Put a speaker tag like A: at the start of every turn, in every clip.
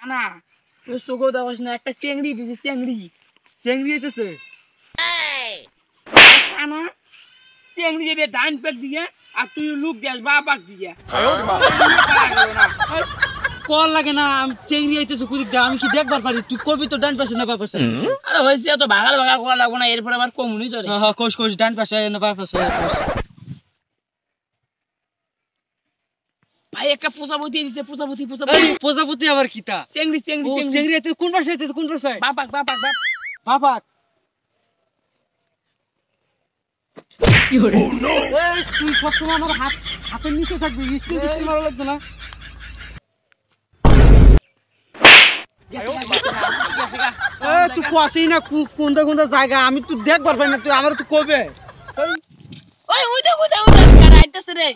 A: কানা তুই চোখও দেখাস না একটা চেংড়ি দিছি চেংড়ি।
B: চেংড়ি হইতেছে।
A: কানা চেংড়ি দিয়ে ডান পেক দিয়ে আর তুই লুক দিয়াস বা পাক দিয়ে।
B: কল লাগে না আমি চেংড়ি হইতেছে কুদিক দা আমি কি দেখবার পারি? তুই কবি তো ডান পাশে না বা পাশে?
A: আরে হয়েছে তো ভাগাল ভাগা করা লাগবো না এরপরে আবার কমুনি চলে।
B: হ্যাঁ হ্যাঁ কোষ কোষ ডান পাশে না বা পাশে।
A: ভাই একটা দিছে
B: প্রজাপতি আবার কিতা?
A: চেংড়ি চেংড়ি চেংড়ি।
B: চেংড়ি কোন হইতেছে কোন পাশে?
A: বাপাক বাপাক বাপ
B: বাবা তুই সবসময় আমার হাত হাতের নিচে থাকবি স্টিল স্টিল মারা লাগবে না? তুই কুয়াশি না কোনটা কোনটা জায়গা আমি তুই দেখবার পাই না তুই আমার তুই কবে?
C: ওই আইতাছে রে।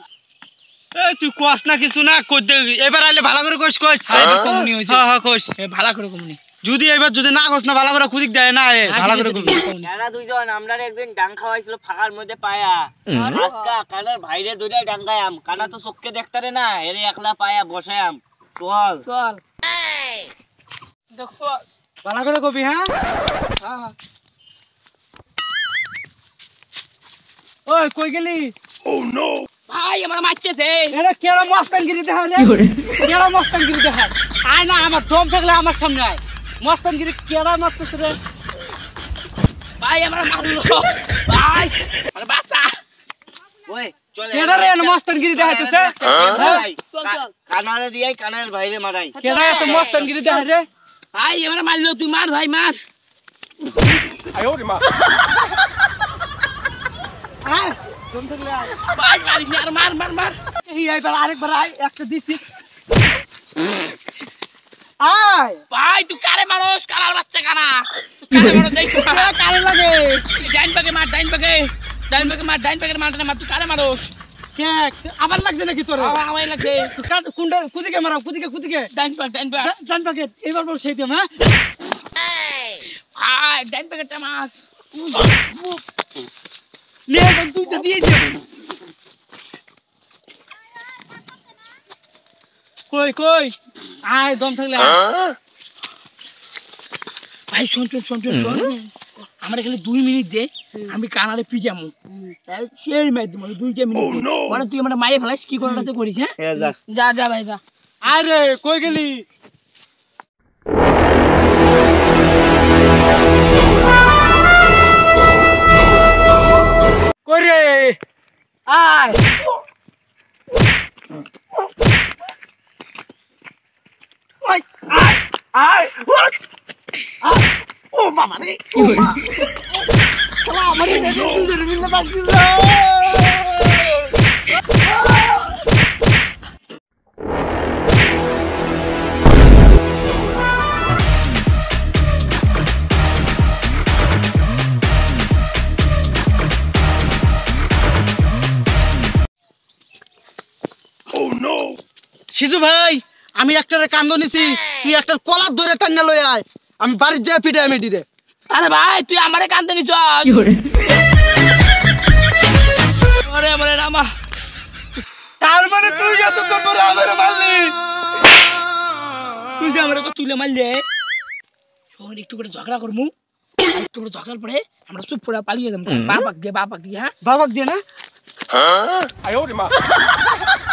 B: তুই কুয়াশ না কিছু না কই দে এবার আইলে ভালো করে কইস কইস।
A: হ্যাঁ, কমুনি
B: হ্যাঁ হ্যাঁ কইস।
A: ভালো করে কমুনি
B: যদি এবার যদি না কইস না ভালো করে কুদিক দেয় না এ,
A: হ্যাঁ,
B: ভালো করে
A: কমুনি।
D: এরা দুইজন আমরা একদিন ডাং খাওয়াইছিল ফাঁকার মধ্যে পায়া। আজকা কানার ভাইরে দুইটা ডাঙ্গায়াম কানা তো চোখকে দেখতারে না এরে একলা পায়া বসায়াম চল।
C: চল। দেখো
B: ভালো করে কবি হ্যাঁ?
A: হ্যাঁ,
B: ওই কই গেলি?
A: ভাই আমার মারতেছে।
B: এটা কেরা মস্তানগিরি দেখা রে? কেরা মস্তানগিরি দেখা আয় না আমার দম থাকলে আমার সামনে আয়। মস্তানগিরি কেরা মারতেছে রে?
A: ভাই আমার মারলো। ভাই আরে বাচ্চা।
D: ওই
B: কেডা রে মস্তানগিরি দেখাইতেছে?
D: ভাই,
C: চল, চল।
D: কানারে দিয়াই কানার ভাইরে মারাই।
B: কেডা এত মস্তানগিরি দেখা রে?
A: ভাই আমার মারলো তুই মার ভাই মার।
B: আয় দম থাকলে আয়।
A: ভাই মারিস না, আর মার মার মার
B: এই এইবার আরেকবার আয় একটা দিছি আয়
A: ভাই তুই কারে মারোস কারার বাচ্চা কানা তুই কারে মারোস দেখছ
B: কারে লাগে
A: ডাইন পাকে মার ডাইন পাকে ডাইন পাকে মার ডাইন পাকে মার মার তুই কারে মারোস
B: কে আবার লাগছে নাকি তোর
A: আমার আমায় লাগছে
B: কোনটা কুদিকে মারাও কুদিকে কুদিকে
A: ডাইন পাক ডাইন পাক
B: জান পাকে এবার বল সেই দিম হ্যাঁ
A: ভাই ডাইন পাকেটা মার
B: নে তুই তো দিয়েছে কই কই আয় দম থাকলে আয়।
A: ভাই শোন শোন শোন শোন শোন। আমার এখানে দুই মিনিট দে আমি কানারে পিজামু সেই মাই দিব দুইটা মিনিট। মানে তুই আমার মায়ে ফেলাইস কি করাতে করিস হ্যাঁ?
D: যা।
C: যা যা ভাই যা।
B: আয় রে কই গেলি? আয় আয় আয় আয় আয় ও বাবা রে ও মা শালা আমারে দেখে দুজন মিলে বাঁচছিল সিজু ভাই আমি একটারে কান্দ নিছি তুই একটার কলার ধরে টান্না লই আয়। আমি বাড়ির যাই পিঠে আমি দিরে
A: আরে ভাই তুই আমারে কান্দে নিছ। আরে আমারে রামা
B: তার মানে তুই যতক্ষণ পরে আমার মারলি?
A: তুই যে আমারে তো তুলে মারলে শোন একটু করে ঝগড়া করমু। একটু করে ঝগড়ার পরে আমরা চুপ করে পালিয়ে যাব। বাপাক দিয়ে বাপাক দিয়ে হ্যাঁ?
B: বাবাক দিয়ে না? দুইটারে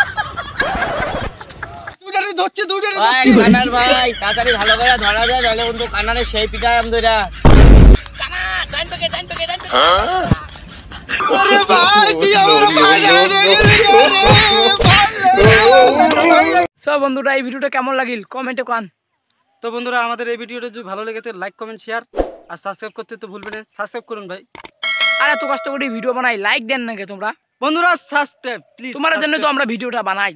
B: ধরছে
D: ভাই কানার ভাই তাড়াতাড়ি ভালো করে ধরা যায় নাহলে কিন্তু কানারে সেই পিটায়াম ধরা।
A: কানা ডাইন পাকে ডাইন পাকে ডাইন পাকে
B: আরে ভাই তুই আমার ভাই।
A: সব বন্ধুরা এই ভিডিওটা কেমন লাগিল? কমেন্টে কান।
B: তো বন্ধুরা আমাদের এই ভিডিওটা যদি ভালো লেগে থাকে লাইক কমেন্ট শেয়ার আর সাবস্ক্রাইব করতে তো ভুলবেন না। সাবস্ক্রাইব করুন ভাই।
A: আর এত কষ্ট করে ভিডিও বানাই লাইক দেন নাকি তোমরা?
B: বন্ধুরা সাবস্ক্রাইব প্লিজ
A: তোমার জন্য তো আমরা ভিডিওটা বানাই।